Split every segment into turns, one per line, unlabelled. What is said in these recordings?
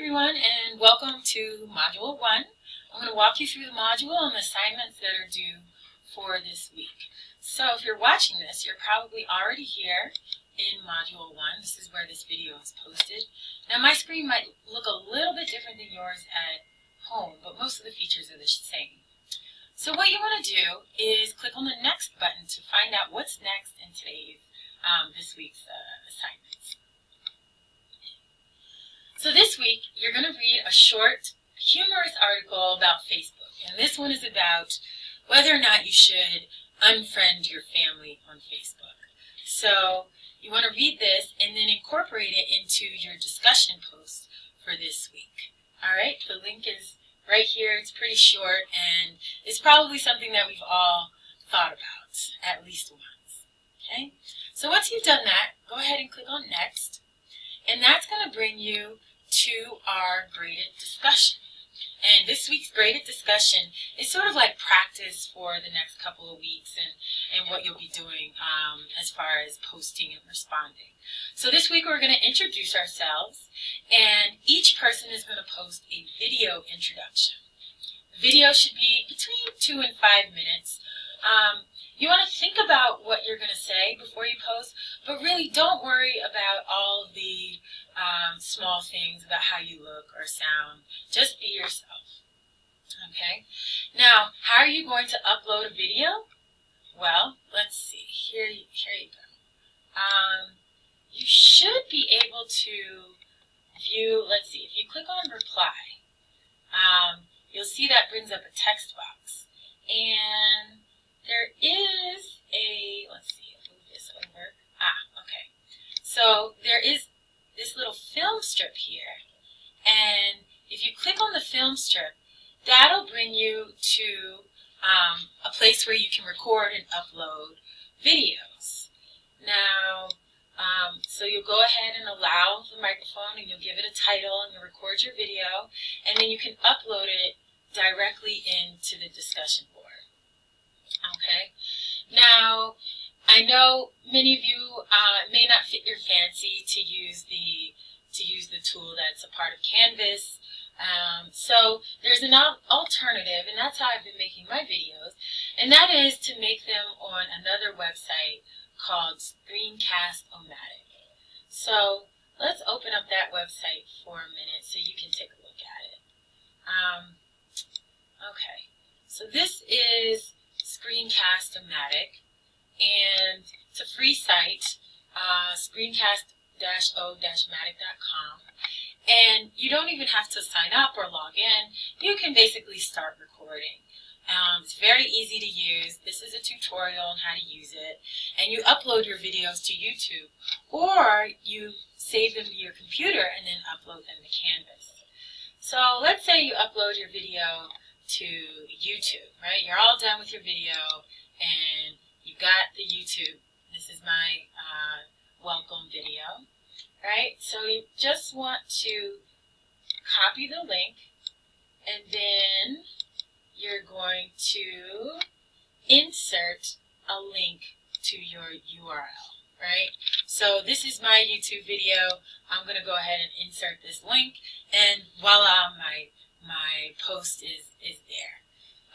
everyone and welcome to Module 1. I'm going to walk you through the module and the assignments that are due for this week. So if you're watching this, you're probably already here in Module 1. This is where this video is posted. Now my screen might look a little bit different than yours at home, but most of the features are the same. So what you want to do is click on the next button to find out what's next in today's, um, this week's uh, assignments. So this week, you're going to read a short, humorous article about Facebook. And this one is about whether or not you should unfriend your family on Facebook. So you want to read this and then incorporate it into your discussion post for this week. All right, the link is right here. It's pretty short, and it's probably something that we've all thought about at least once. Okay, so once you've done that, go ahead and click on Next, and that's going to bring you to our graded discussion. And this week's graded discussion is sort of like practice for the next couple of weeks and, and what you'll be doing um, as far as posting and responding. So this week we're going to introduce ourselves and each person is going to post a video introduction. The video should be between two and five minutes. Um, you want to think about what you're going to say before you post, but really don't worry about all the um, small things about how you look or sound. Just be yourself. Okay? Now, how are you going to upload a video? Well, let's see. Here, here you go. Um, you should be able to view, let's see, if you click on reply, um, you'll see that brings up a text box. And there is a, let's see, move this over. Ah, okay. So there is this little film strip here. And if you click on the film strip, that'll bring you to um, a place where you can record and upload videos. Now, um, so you'll go ahead and allow the microphone and you'll give it a title and you'll record your video and then you can upload it directly into the discussion board. Okay. Now, I know many of you uh, may not fit your fancy to use the to use the tool that's a part of Canvas. Um, so there's an alternative, and that's how I've been making my videos, and that is to make them on another website called Screencast-O-Matic. So let's open up that website for a minute so you can take a look at it. Um, okay, so this is Screencast-O-Matic, and it's a free site, uh, screencast-o-matic.com. And you don't even have to sign up or log in. You can basically start recording. Um, it's very easy to use. This is a tutorial on how to use it. And you upload your videos to YouTube. Or you save them to your computer and then upload them to Canvas. So let's say you upload your video to YouTube, right? You're all done with your video and got the YouTube. This is my uh, welcome video, right? So you just want to copy the link and then you're going to insert a link to your URL, right? So this is my YouTube video. I'm going to go ahead and insert this link and voila, my my post is, is there.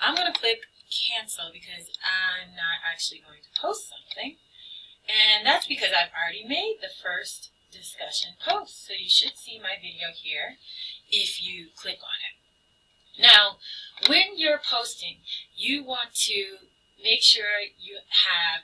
I'm going to click cancel because I'm not actually going to post something. And that's because I've already made the first discussion post. So you should see my video here if you click on it. Now, when you're posting, you want to make sure you have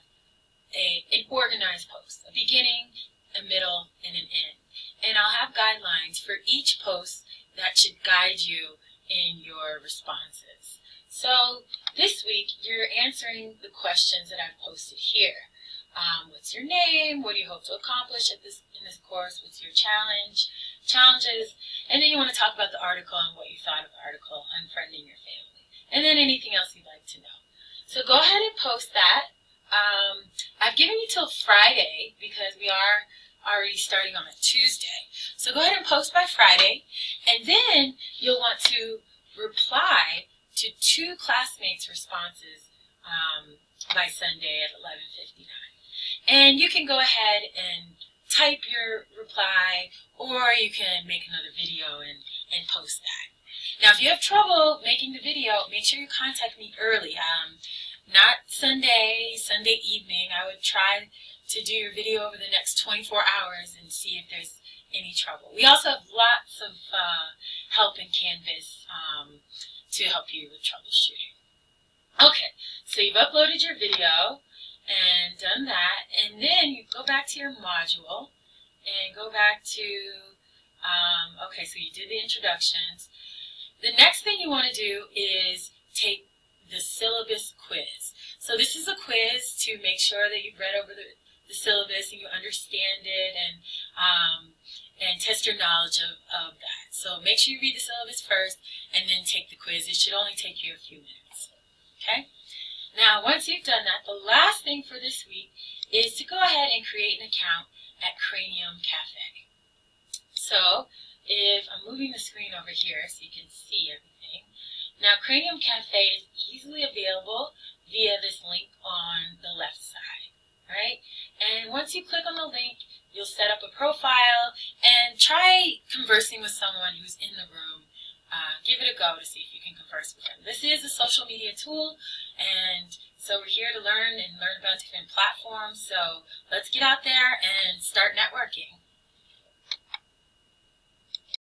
a, an organized post, a beginning, a middle, and an end. And I'll have guidelines for each post that should guide you in your responses. So this week, you're answering the questions that I've posted here. Um, what's your name? What do you hope to accomplish at this in this course? What's your challenge? Challenges. And then you want to talk about the article and what you thought of the article, unfriending your family. And then anything else you'd like to know. So go ahead and post that. Um, I've given you till Friday because we are already starting on a Tuesday. So go ahead and post by Friday, and then you'll want to reply to two classmates' responses um, by Sunday at 11.59. And you can go ahead and type your reply, or you can make another video and, and post that. Now, if you have trouble making the video, make sure you contact me early. Um, not Sunday, Sunday evening. I would try to do your video over the next 24 hours and see if there's any trouble. We also have lots of uh, help in Canvas um, to help you with troubleshooting. Okay, so you've uploaded your video and done that, and then you go back to your module and go back to, um, okay, so you did the introductions. The next thing you want to do is take the syllabus quiz. So this is a quiz to make sure that you've read over the, the syllabus and you understand it and um, and test your knowledge of, of that. So make sure you read the syllabus first and then take the quiz. It should only take you a few minutes. Okay? Now, once you've done that, the last thing for this week is to go ahead and create an account at Cranium Cafe. So, if I'm moving the screen over here so you can see everything. Now, Cranium Cafe is easily available via this link on the left side, right? And once you click on the link, You'll set up a profile and try conversing with someone who's in the room. Uh, give it a go to see if you can converse with them. This is a social media tool, and so we're here to learn and learn about different platforms. So let's get out there and start networking.